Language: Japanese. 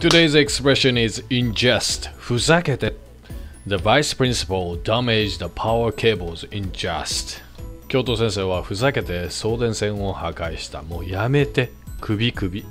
Today's expression is in jest ふざけて The vice principal damaged the power cables in jest 教頭先生はふざけて送電線を破壊したもうやめて首首